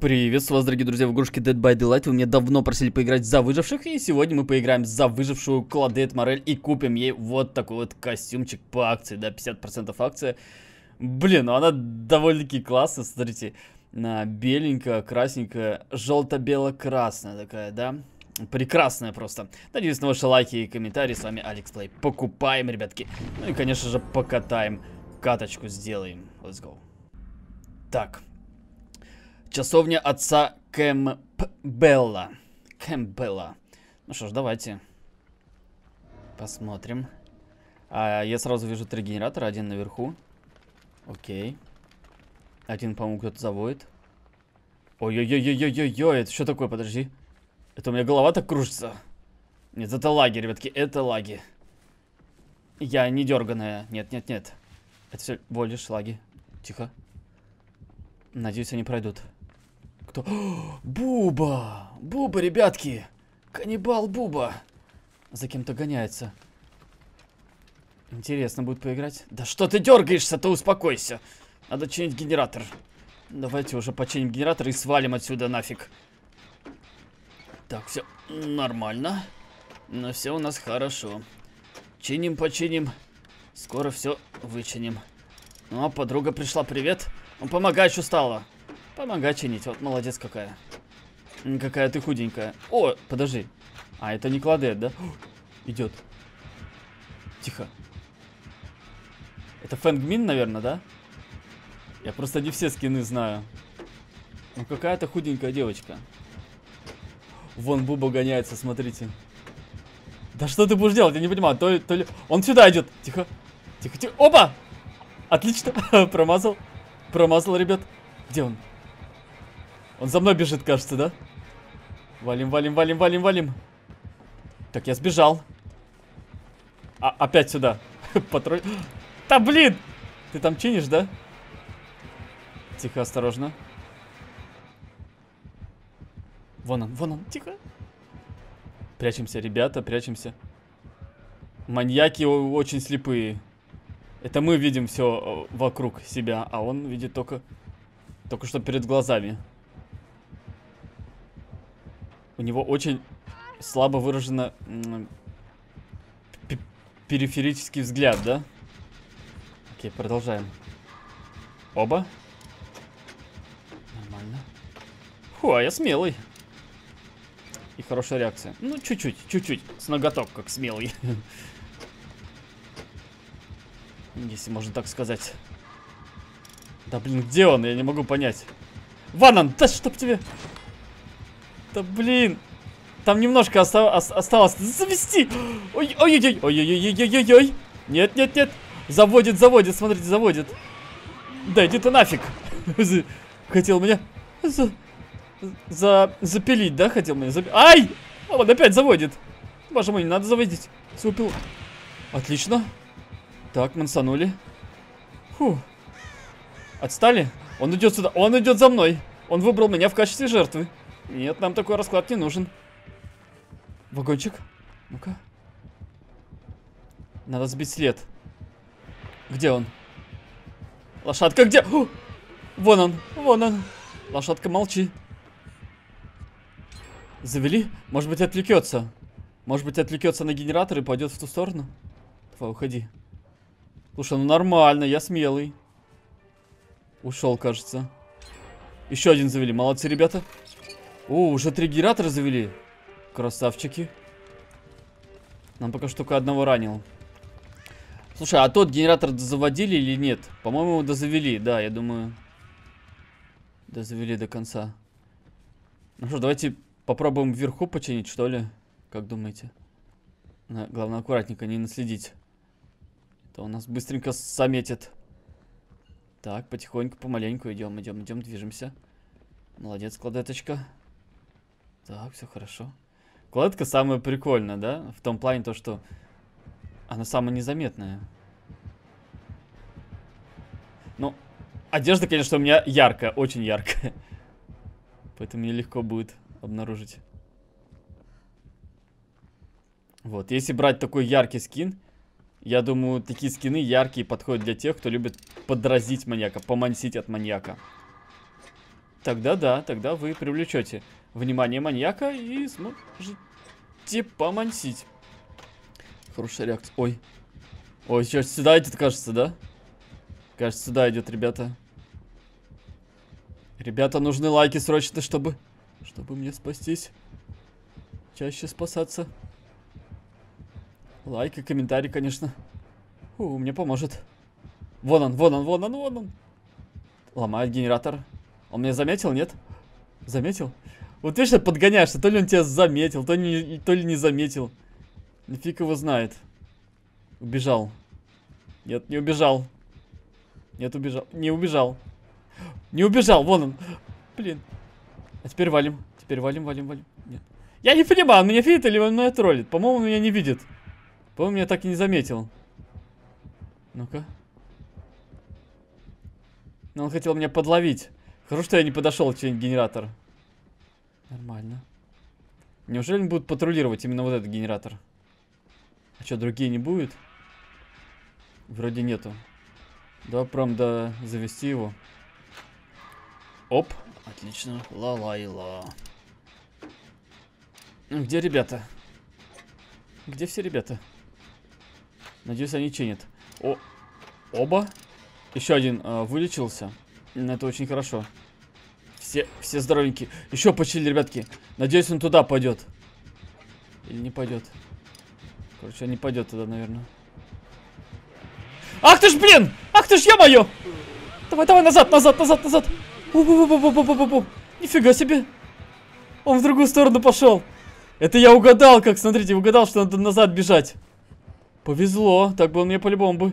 Приветствую вас, дорогие друзья, в игрушке Dead by Daylight. Вы мне давно просили поиграть за выживших, и сегодня мы поиграем за выжившую Кладет Морель и купим ей вот такой вот костюмчик по акции, да, 50% акция. Блин, ну она довольно-таки классная, смотрите, беленькая, красненькая, желто-бело-красная такая, да. Прекрасная просто. Надеюсь на ваши лайки и комментарии. С вами Алекс Плей. Покупаем, ребятки. Ну и, конечно же, покатаем. Каточку сделаем. Let's go. Так, Часовня отца Кэмпбелла. Кэмпбелла. Ну что ж, давайте. Посмотрим. А, я сразу вижу три генератора. Один наверху. Окей. Один, по-моему, кто-то заводит. Ой-ой-ой-ой-ой-ой. Это что такое? Подожди. Это у меня голова так кружится. Нет, это лаги, ребятки. Это лаги. Я не дерганая. Нет, нет, нет. Это все лишь лаги. Тихо. Надеюсь, они пройдут. Кто? О, Буба! Буба, ребятки! Каннибал Буба! За кем-то гоняется. Интересно будет поиграть. Да что ты дергаешься-то, успокойся. Надо чинить генератор. Давайте уже починим генератор и свалим отсюда нафиг. Так, все нормально. Но все у нас хорошо. Чиним, починим. Скоро все вычиним. Ну, а подруга пришла, привет. Ну, помогать устала. Помогай чинить. Вот молодец какая. Какая ты худенькая. О, подожди. А, это не кладет, да? идет. Тихо. Это Фэнгмин, наверное, да? Я просто не все скины знаю. Ну, какая-то худенькая девочка. Вон Буба гоняется, смотрите. Да что ты будешь делать? Я не понимаю. То, то ли... Он сюда идет. Тихо. Тихо, тихо. Опа! Отлично. Промазал. Промазал, ребят. Где он? Он за мной бежит, кажется, да? Валим, валим, валим, валим, валим. Так, я сбежал. А, опять сюда. Патруль. Да блин! Ты там чинишь, да? Тихо, осторожно. Вон он, вон он, тихо. Прячемся, ребята, прячемся. Маньяки очень слепые. Это мы видим все э, вокруг себя, а он видит только, только что перед глазами. У него очень слабо выражено периферический взгляд, да? Окей, продолжаем. Оба. Нормально. Фу, а я смелый. И хорошая реакция. Ну, чуть-чуть, чуть-чуть. С ноготок, как смелый. Если можно так сказать. Да блин, где он? Я не могу понять. Ванан, да чтоб тебе... Да блин. Там немножко оста осталось завести. Ой-ой-ой. Ой-ой-ой-ой-ой-ой. Нет, нет, нет. Заводит, заводит. Смотрите, заводит. Да иди ты нафиг. Хотел меня за... за... запилить, да? Хотел меня запилить. Ай! Он опять заводит. Боже мой, не надо заводить. Свою Отлично. Так, мансанули. Фу. Отстали? Он идет сюда. Он идет за мной. Он выбрал меня в качестве жертвы. Нет, нам такой расклад не нужен. Вагончик. Ну-ка. Надо сбить след. Где он? Лошадка где? О! Вон он, вон он. Лошадка, молчи. Завели? Может быть, отвлекется. Может быть, отвлекется на генератор и пойдет в ту сторону? Давай, уходи. Слушай, ну нормально, я смелый. Ушел, кажется. Еще один завели. Молодцы, ребята. О, уже три генератора завели. Красавчики. Нам пока что только одного ранил. Слушай, а тот генератор заводили или нет? По-моему, дозавели. Да, я думаю. Дозавели до конца. Ну что, давайте попробуем вверху починить, что ли? Как думаете? Главное, аккуратненько, не наследить. Это у нас быстренько заметит. Так, потихоньку, помаленьку идем, идем, идем, движемся. Молодец, кладеточка. Так, все хорошо. Кладка самая прикольная, да? В том плане то, что она самая незаметная. Ну, одежда, конечно, у меня яркая, очень яркая. Поэтому мне легко будет обнаружить. Вот, если брать такой яркий скин, я думаю, такие скины яркие подходят для тех, кто любит подразить маньяка, помансить от маньяка. тогда да, тогда вы привлечете внимание маньяка и сможете помансить. Хорошая реакция. Ой. Ой, сейчас сюда идет, кажется, да? Кажется, сюда идет, ребята. Ребята, нужны лайки срочно, чтобы... Чтобы мне спастись. Чаще спасаться. Лайк и комментарий, конечно. У, мне поможет. Вон он, вон он, вон он, вон он. Ломает генератор. Он меня заметил, нет? Заметил? Вот видишь, подгоняешься. То ли он тебя заметил, то, не, то ли не заметил. Нифиг его знает. Убежал. Нет, не убежал. Нет, убежал. Не убежал. Не убежал, вон он. Блин. А теперь валим. Теперь валим, валим, валим. Нет. Я не понимаю, он меня видит или он меня троллит? По-моему, он меня не видит. По-моему, меня так и не заметил. Ну-ка. Но он хотел меня подловить. Хорошо, что я не подошел к генератор. Нормально. Неужели он будет патрулировать именно вот этот генератор? А что, другие не будет? Вроде нету. Да, правда, завести его. Оп. Отлично. Ла-ла-и-ла. Ну, где ребята? Где все ребята? Надеюсь, они чинят. О, оба. Еще один э, вылечился. Это очень хорошо. Все, все здоровенькие. Еще почили, ребятки. Надеюсь, он туда пойдет. Или не пойдет. Короче, он не пойдет туда, наверное. Ах ты ж, блин! Ах ты ж, ё-моё! Давай, давай, назад, назад, назад, назад. У -бу -бу -бу -бу -бу -бу -бу. Нифига себе. Он в другую сторону пошел. Это я угадал, как, смотрите, угадал, что надо назад бежать. Повезло. Так бы он мне по-любому бы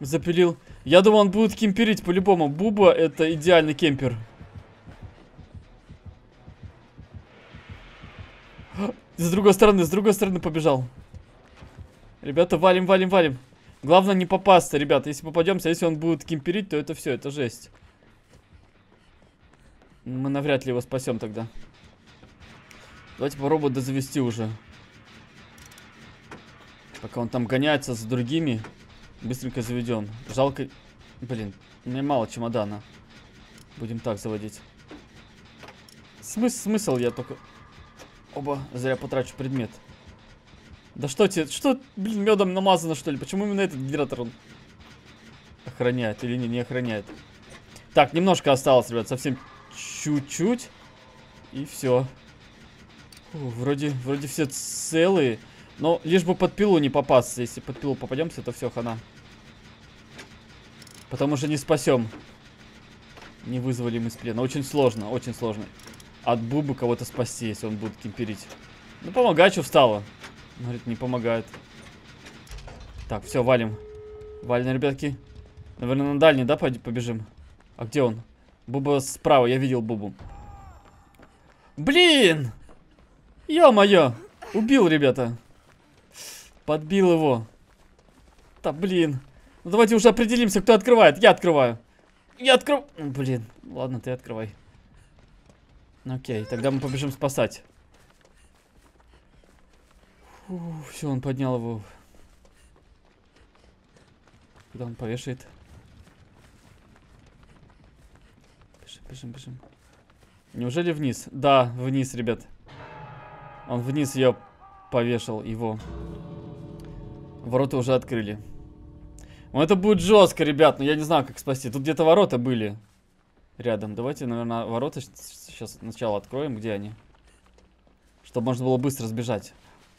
запилил. Я думал, он будет кемперить по-любому. Буба это идеальный кемпер. С другой стороны, с другой стороны побежал. Ребята, валим, валим, валим. Главное не попасться, ребята. Если попадемся, если он будет кемперить, то это все, это жесть. Мы навряд ли его спасем тогда. Давайте попробуем дозавести уже. Пока он там гоняется с другими, быстренько заведем. Жалко... Блин, у меня мало чемодана. Будем так заводить. Смысл, смысл я только... Оба, зря потрачу предмет. Да что тебе, что, блин, медом намазано, что ли? Почему именно этот генератор он охраняет или не, не охраняет? Так, немножко осталось, ребят, совсем чуть-чуть. И все. Вроде, вроде все целые. Но лишь бы под пилу не попасться. Если под пилу попадемся, то все, хана. Потому что не спасем. Не вызвали мы из плена. Очень сложно, очень сложно. От Бубы кого-то спасти, если он будет кемперить. Ну, помогай, что встала. Говорит, не помогает. Так, все, валим. Валим, ребятки. Наверное, на дальний, да, побежим? А где он? Буба справа, я видел Бубу. Блин! Ё-моё! Убил, ребята. Подбил его. Да, блин. Ну, давайте уже определимся, кто открывает. Я открываю. Я открою. Блин, ладно, ты открывай. Окей, тогда мы побежим спасать. все, он поднял его. Куда он повешает? Бежим, бежим, бежим. Неужели вниз? Да, вниз, ребят. Он вниз ее повешал, его. Ворота уже открыли. Ну, это будет жестко, ребят, но я не знаю, как спасти. Тут где-то ворота были рядом. Давайте, наверное, ворота сейчас сначала откроем. Где они? Чтобы можно было быстро сбежать.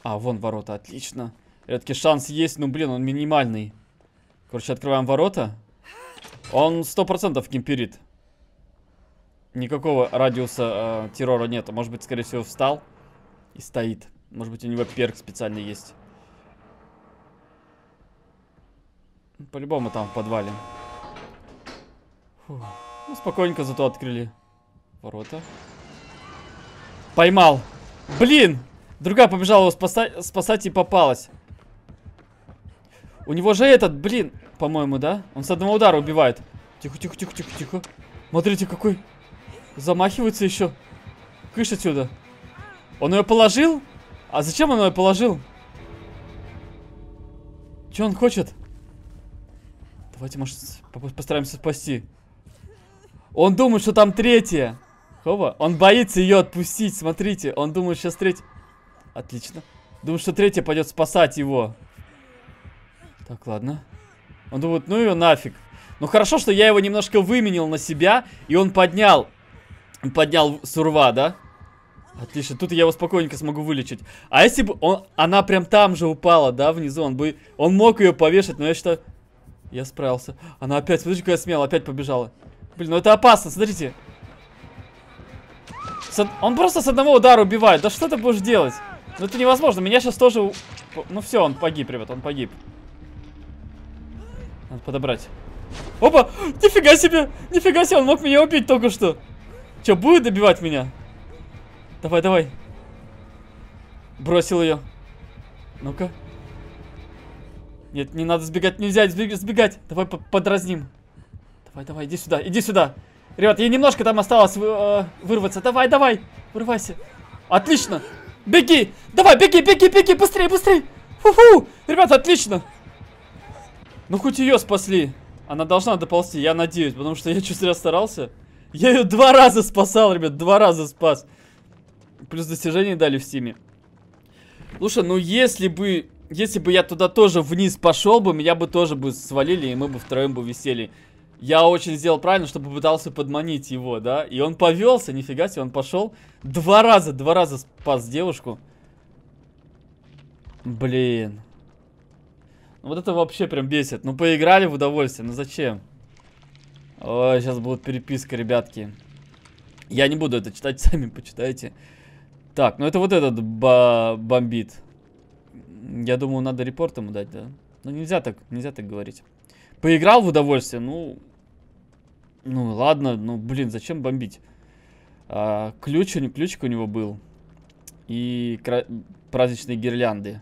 А, вон ворота, отлично. Редкий шанс есть, но, блин, он минимальный. Короче, открываем ворота. Он сто процентов кемперит. Никакого радиуса э, террора нет. Может быть, скорее всего, встал и стоит. Может быть, у него перк специальный есть. По-любому там в подвале. Фу. Ну, спокойненько зато открыли ворота. Поймал. Блин! Другая побежала его спасать, спасать и попалась. У него же этот, блин, по-моему, да? Он с одного удара убивает. Тихо, тихо, тихо, тихо, тихо. Смотрите, какой. Замахивается еще. Кыш отсюда. Он ее положил? А зачем он ее положил? Что он хочет? Давайте, может, постараемся спасти. Он думает, что там третья. Хова, он боится ее отпустить, смотрите. Он думает, сейчас третья... Отлично. Думает, что третья пойдет спасать его. Так, ладно. Он думает, ну ее нафиг. Ну хорошо, что я его немножко выменил на себя, и он поднял... Поднял сурва, да? Отлично, тут я его спокойненько смогу вылечить. А если бы он, она прям там же упала, да, внизу, он бы, он мог ее повешать, но я считаю, я справился. Она опять, смотрите, какая смелая, опять побежала. Блин, ну это опасно, смотрите. Он просто с одного удара убивает. Да что ты будешь делать? Ну это невозможно. Меня сейчас тоже... Ну все, он погиб, ребят, он погиб. Надо подобрать. Опа! Нифига себе! Нифига себе, он мог меня убить только что. Че, будет добивать меня? Давай, давай. Бросил ее. Ну-ка. Нет, не надо сбегать, нельзя сбегать. Давай подразним. Давай, давай, иди сюда, иди сюда. Ребят, ей немножко там осталось э, вырваться. Давай, давай, вырывайся. Отлично. Беги. Давай, беги, беги, беги, быстрее, быстрее. Фу-фу. Ребят, отлично. Ну, хоть ее спасли. Она должна доползти, я надеюсь, потому что я чуть зря старался. Я ее два раза спасал, ребят, два раза спас. Плюс достижения дали в стиме. Слушай, ну если бы... Если бы я туда тоже вниз пошел бы, меня бы тоже бы свалили, и мы бы втроем бы висели. Я очень сделал правильно, чтобы пытался подманить его, да? И он повелся, нифига себе, он пошел. Два раза, два раза спас девушку. Блин. Вот это вообще прям бесит. Ну, поиграли в удовольствие, ну зачем? Ой, сейчас будет переписка, ребятки. Я не буду это читать, сами почитайте. Так, ну это вот этот бомбит. Я думаю, надо репорт ему дать, да? Ну нельзя так, нельзя так говорить. Поиграл в удовольствие, ну... Ну ладно, ну блин, зачем бомбить? А, ключ, ключик у него был. И праздничные гирлянды.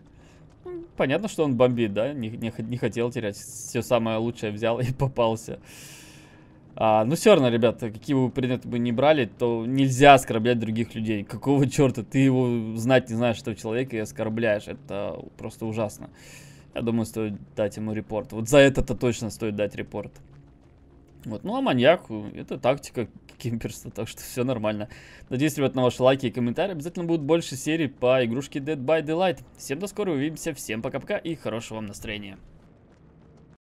Ну, понятно, что он бомбит, да? Не, не, не хотел терять. Все самое лучшее взял и попался. А, ну все равно, ребята, какие бы предметы бы не брали, то нельзя оскорблять других людей. Какого черта? Ты его знать не знаешь, что человека и оскорбляешь. Это просто ужасно. Я думаю, стоит дать ему репорт. Вот за это-то точно стоит дать репорт. Вот, ну а маньяку это тактика кемперства, так что все нормально. Надеюсь, ребят, на ваши лайки и комментарии. Обязательно будут больше серий по игрушке Dead by Daylight. Всем до скорого, увидимся, всем пока-пока и хорошего вам настроения.